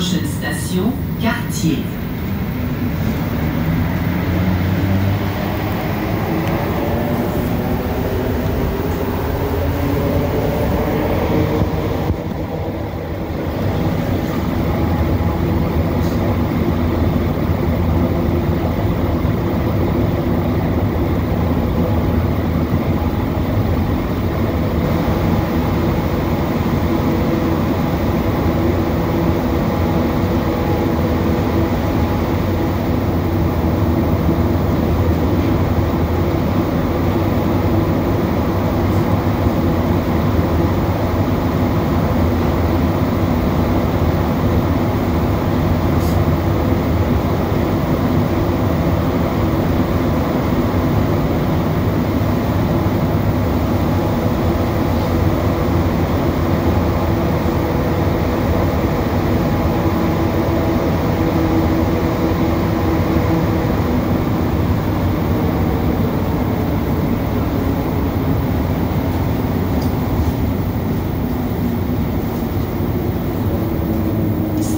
prochaine station, Quartier.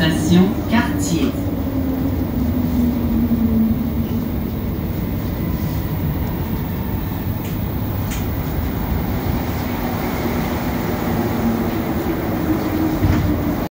Station Quartier.